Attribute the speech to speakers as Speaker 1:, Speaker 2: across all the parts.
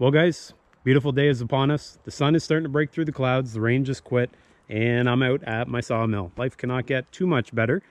Speaker 1: Well, guys, beautiful day is upon us. The sun is starting to break through the clouds. The rain just quit, and I'm out at my sawmill. Life cannot get too much better.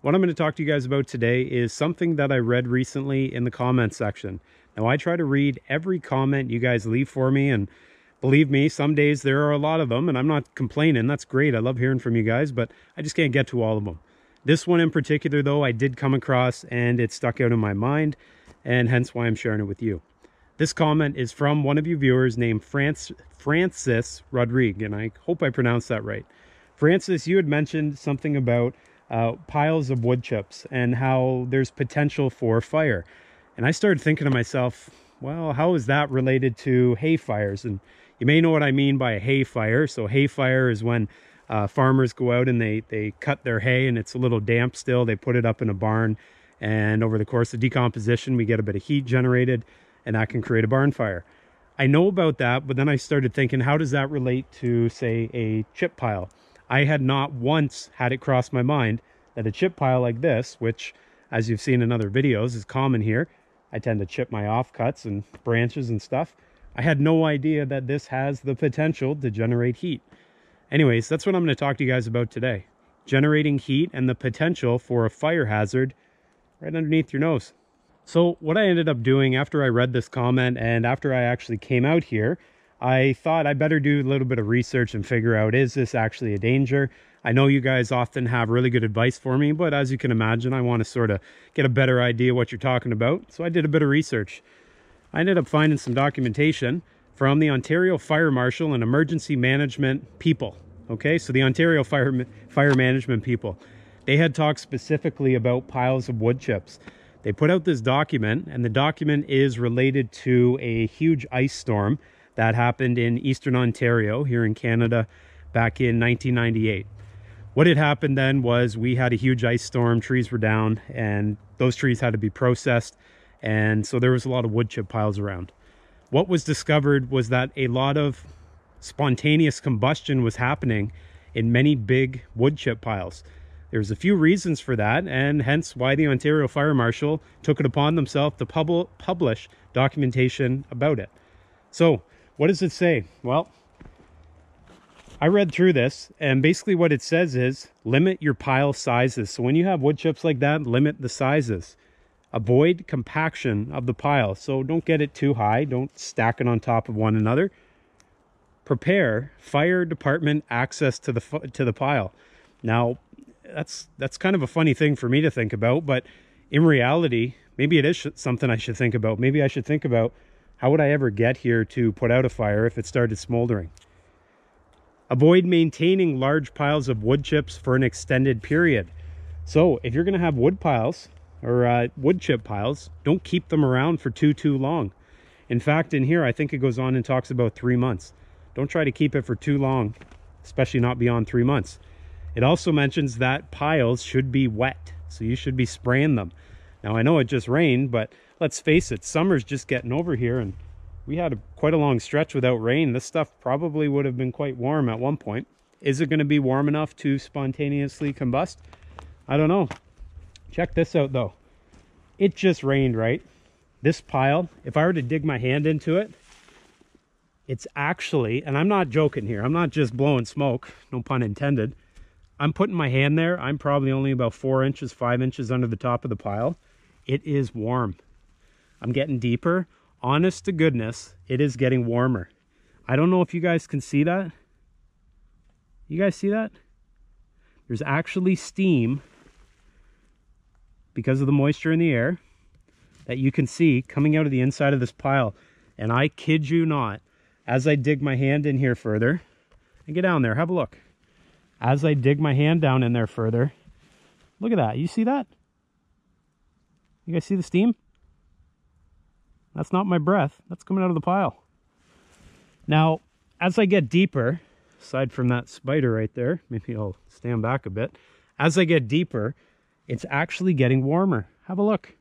Speaker 1: What I'm going to talk to you guys about today is something that I read recently in the comments section. Now, I try to read every comment you guys leave for me, and believe me, some days there are a lot of them, and I'm not complaining. That's great. I love hearing from you guys, but I just can't get to all of them. This one in particular, though, I did come across, and it stuck out in my mind, and hence why I'm sharing it with you. This comment is from one of you viewers named France, Francis Rodrigue, and I hope I pronounced that right. Francis, you had mentioned something about uh, piles of wood chips and how there's potential for fire. And I started thinking to myself, well, how is that related to hay fires? And you may know what I mean by a hay fire. So hay fire is when uh, farmers go out and they, they cut their hay and it's a little damp still. They put it up in a barn and over the course of decomposition, we get a bit of heat generated and that can create a barn fire. I know about that, but then I started thinking, how does that relate to, say, a chip pile? I had not once had it cross my mind that a chip pile like this, which, as you've seen in other videos, is common here. I tend to chip my offcuts and branches and stuff. I had no idea that this has the potential to generate heat. Anyways, that's what I'm going to talk to you guys about today. Generating heat and the potential for a fire hazard right underneath your nose. So what I ended up doing after I read this comment and after I actually came out here, I thought I better do a little bit of research and figure out, is this actually a danger? I know you guys often have really good advice for me, but as you can imagine, I want to sort of get a better idea what you're talking about. So I did a bit of research. I ended up finding some documentation from the Ontario Fire Marshal and Emergency Management people. Okay, so the Ontario Fire, Fire Management people, they had talked specifically about piles of wood chips. They put out this document, and the document is related to a huge ice storm that happened in Eastern Ontario here in Canada back in 1998. What had happened then was we had a huge ice storm, trees were down, and those trees had to be processed, and so there was a lot of wood chip piles around. What was discovered was that a lot of spontaneous combustion was happening in many big wood chip piles. There's a few reasons for that, and hence why the Ontario Fire Marshal took it upon themselves to pub publish documentation about it. So, what does it say? Well, I read through this, and basically what it says is limit your pile sizes. So when you have wood chips like that, limit the sizes. Avoid compaction of the pile. So don't get it too high. Don't stack it on top of one another. Prepare fire department access to the to the pile. Now, that's that's kind of a funny thing for me to think about, but in reality, maybe it is something I should think about. Maybe I should think about how would I ever get here to put out a fire if it started smoldering. Avoid maintaining large piles of wood chips for an extended period. So if you're going to have wood piles or uh, wood chip piles, don't keep them around for too, too long. In fact, in here, I think it goes on and talks about three months. Don't try to keep it for too long, especially not beyond three months. It also mentions that piles should be wet, so you should be spraying them. Now, I know it just rained, but let's face it, summer's just getting over here, and we had a, quite a long stretch without rain. This stuff probably would have been quite warm at one point. Is it going to be warm enough to spontaneously combust? I don't know. Check this out, though. It just rained, right? This pile, if I were to dig my hand into it, it's actually, and I'm not joking here, I'm not just blowing smoke, no pun intended, I'm putting my hand there. I'm probably only about four inches, five inches under the top of the pile. It is warm. I'm getting deeper. Honest to goodness, it is getting warmer. I don't know if you guys can see that. You guys see that? There's actually steam because of the moisture in the air that you can see coming out of the inside of this pile. And I kid you not, as I dig my hand in here further, and get down there, have a look as I dig my hand down in there further, look at that. You see that? You guys see the steam? That's not my breath. That's coming out of the pile. Now, as I get deeper, aside from that spider right there, maybe I'll stand back a bit. As I get deeper, it's actually getting warmer. Have a look.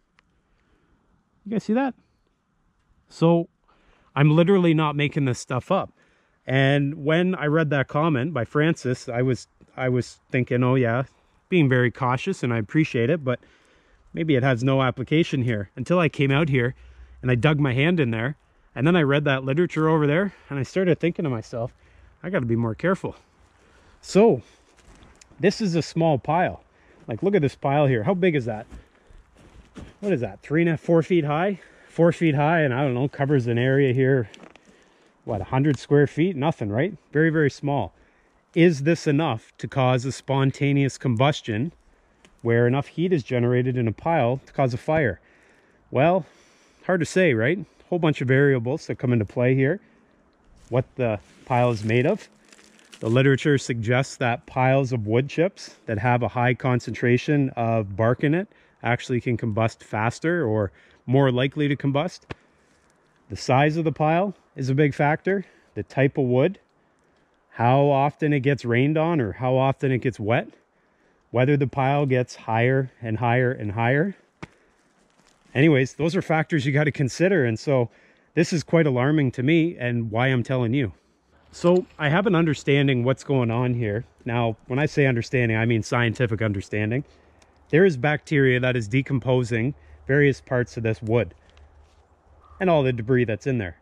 Speaker 1: You guys see that? So I'm literally not making this stuff up. And when I read that comment by Francis, I was I was thinking, oh yeah, being very cautious and I appreciate it, but maybe it has no application here. Until I came out here and I dug my hand in there And then I read that literature over there and I started thinking to myself, I got to be more careful. So this is a small pile. Like, look at this pile here. How big is that? What is that? Three and a half, four feet high? Four feet high, and I don't know, covers an area here, what, 100 square feet? Nothing, right? Very, very small. Is this enough to cause a spontaneous combustion where enough heat is generated in a pile to cause a fire? Well, hard to say, right? Whole bunch of variables that come into play here. What the pile is made of. The literature suggests that piles of wood chips that have a high concentration of bark in it actually can combust faster or more likely to combust. The size of the pile is a big factor. The type of wood, how often it gets rained on or how often it gets wet, whether the pile gets higher and higher and higher. Anyways, those are factors you got to consider. And so this is quite alarming to me and why I'm telling you. So I have an understanding what's going on here. Now, when I say understanding, I mean scientific understanding. There is bacteria that is decomposing various parts of this wood and all the debris that's in there.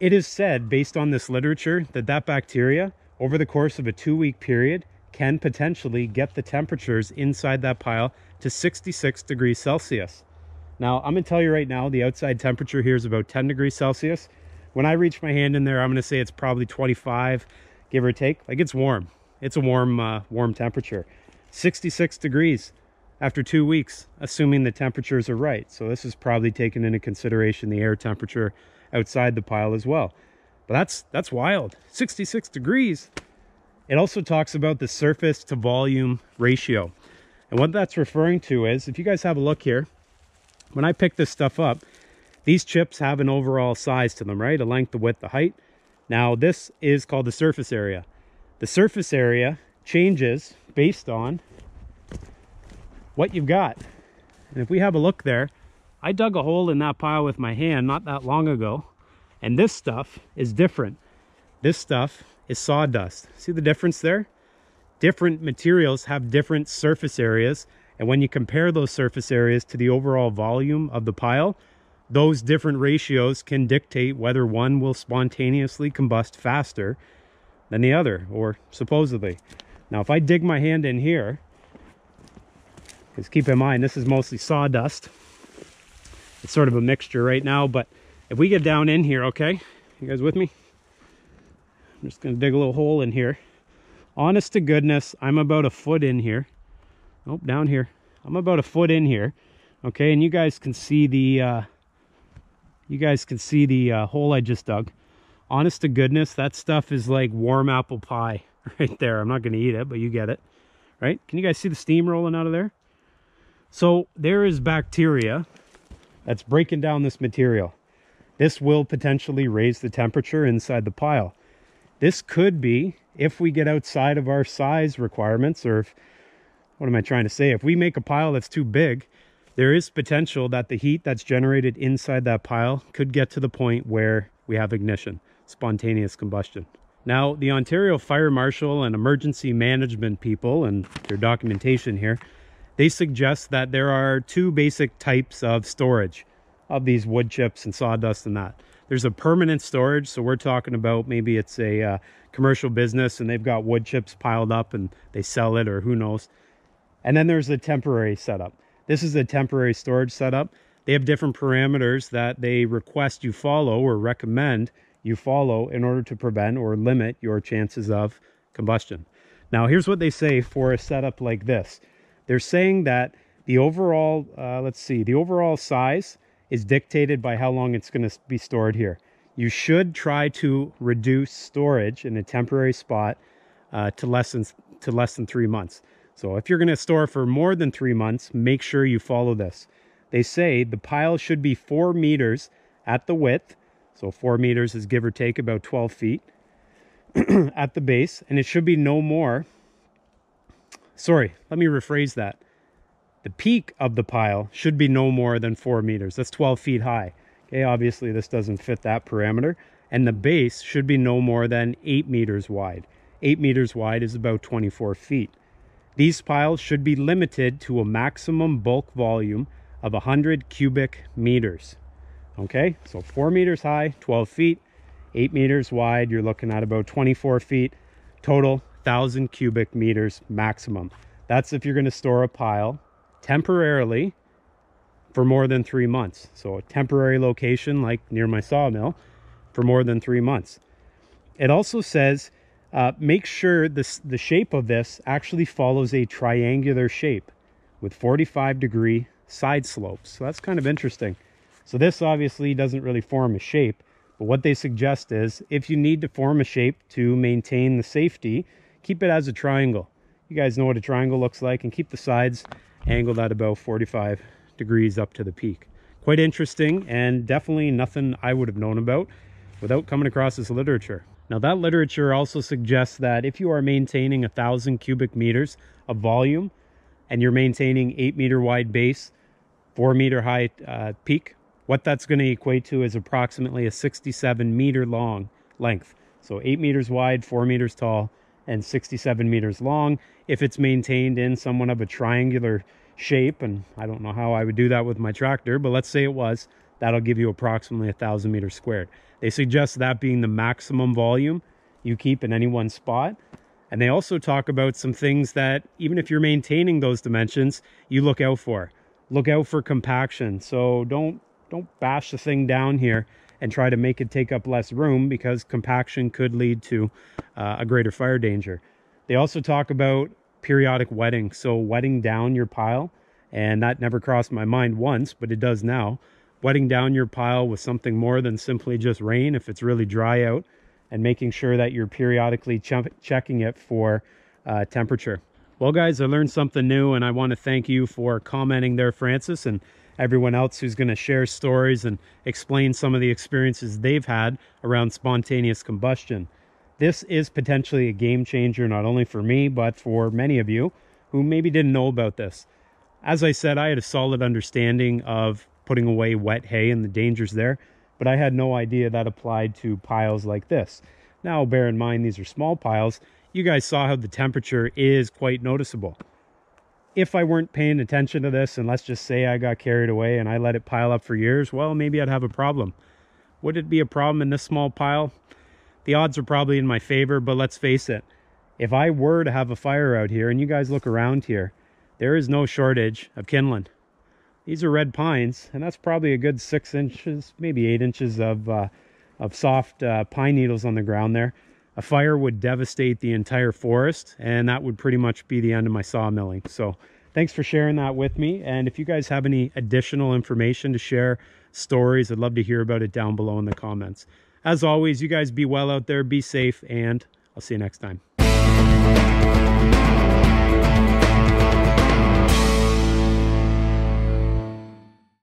Speaker 1: It is said, based on this literature, that that bacteria, over the course of a two-week period, can potentially get the temperatures inside that pile to 66 degrees Celsius. Now, I'm going to tell you right now, the outside temperature here is about 10 degrees Celsius. When I reach my hand in there, I'm going to say it's probably 25, give or take. Like, it's warm. It's a warm, uh, warm temperature. 66 degrees after two weeks, assuming the temperatures are right. So this is probably taken into consideration the air temperature outside the pile as well. But that's that's wild. 66 degrees. It also talks about the surface to volume ratio. And what that's referring to is, if you guys have a look here, when I pick this stuff up, these chips have an overall size to them, right? A length, a width, a height. Now this is called the surface area. The surface area changes based on what you've got. And if we have a look there, I dug a hole in that pile with my hand not that long ago. And this stuff is different. This stuff is sawdust. See the difference there? Different materials have different surface areas. And when you compare those surface areas to the overall volume of the pile, those different ratios can dictate whether one will spontaneously combust faster than the other, or supposedly. Now, if I dig my hand in here, because keep in mind, this is mostly sawdust, it's sort of a mixture right now, but if we get down in here, okay, you guys with me? I'm just gonna dig a little hole in here. Honest to goodness, I'm about a foot in here. Oh, down here. I'm about a foot in here. Okay, and you guys can see the, uh, you guys can see the uh, hole I just dug. Honest to goodness, that stuff is like warm apple pie right there. I'm not gonna eat it, but you get it, right? Can you guys see the steam rolling out of there? So there is bacteria that's breaking down this material. This will potentially raise the temperature inside the pile. This could be, if we get outside of our size requirements, or if, what am I trying to say? If we make a pile that's too big, there is potential that the heat that's generated inside that pile could get to the point where we have ignition, spontaneous combustion. Now, the Ontario Fire Marshal and emergency management people and their documentation here they suggest that there are two basic types of storage of these wood chips and sawdust and that. There's a permanent storage, so we're talking about maybe it's a uh, commercial business and they've got wood chips piled up and they sell it or who knows. And then there's a temporary setup. This is a temporary storage setup. They have different parameters that they request you follow or recommend you follow in order to prevent or limit your chances of combustion. Now, here's what they say for a setup like this. They're saying that the overall, uh, let's see, the overall size is dictated by how long it's going to be stored here. You should try to reduce storage in a temporary spot uh, to less than to less than three months. So if you're going to store for more than three months, make sure you follow this. They say the pile should be four meters at the width. So four meters is give or take about 12 feet at the base. And it should be no more sorry, let me rephrase that. The peak of the pile should be no more than four meters. That's 12 feet high. Okay, obviously this doesn't fit that parameter. And the base should be no more than eight meters wide. Eight meters wide is about 24 feet. These piles should be limited to a maximum bulk volume of 100 cubic meters. Okay, so four meters high, 12 feet, eight meters wide. You're looking at about 24 feet total, 1,000 cubic meters maximum. That's if you're going to store a pile temporarily for more than three months. So a temporary location like near my sawmill for more than three months. It also says uh, make sure this, the shape of this actually follows a triangular shape with 45 degree side slopes. So that's kind of interesting. So this obviously doesn't really form a shape, but what they suggest is if you need to form a shape to maintain the safety, keep it as a triangle. You guys know what a triangle looks like and keep the sides angled at about 45 degrees up to the peak. Quite interesting and definitely nothing I would have known about without coming across this literature. Now that literature also suggests that if you are maintaining a thousand cubic meters of volume and you're maintaining eight meter wide base, four meter high uh, peak, what that's going to equate to is approximately a 67 meter long length. So eight meters wide, four meters tall, and 67 meters long. If it's maintained in somewhat of a triangular shape, and I don't know how I would do that with my tractor, but let's say it was, that'll give you approximately a thousand meters squared. They suggest that being the maximum volume you keep in any one spot. And they also talk about some things that even if you're maintaining those dimensions, you look out for. Look out for compaction. So don't don't bash the thing down here and try to make it take up less room because compaction could lead to uh, a greater fire danger. They also talk about periodic wetting. So wetting down your pile, and that never crossed my mind once, but it does now. Wetting down your pile with something more than simply just rain if it's really dry out and making sure that you're periodically ch checking it for uh, temperature. Well, guys, I learned something new, and I want to thank you for commenting there, Francis, and everyone else who's going to share stories and explain some of the experiences they've had around spontaneous combustion. This is potentially a game changer, not only for me, but for many of you who maybe didn't know about this. As I said, I had a solid understanding of putting away wet hay and the dangers there, but I had no idea that applied to piles like this. Now, bear in mind, these are small piles. You guys saw how the temperature is quite noticeable. If I weren't paying attention to this, and let's just say I got carried away and I let it pile up for years, well, maybe I'd have a problem. Would it be a problem in this small pile? the odds are probably in my favor, but let's face it. If I were to have a fire out here, and you guys look around here, there is no shortage of kindling. These are red pines, and that's probably a good six inches, maybe eight inches of, uh, of soft uh, pine needles on the ground there. A fire would devastate the entire forest, and that would pretty much be the end of my sawmilling. So thanks for sharing that with me. And if you guys have any additional information to share, stories, I'd love to hear about it down below in the comments. As always, you guys be well out there, be safe, and I'll see you next time.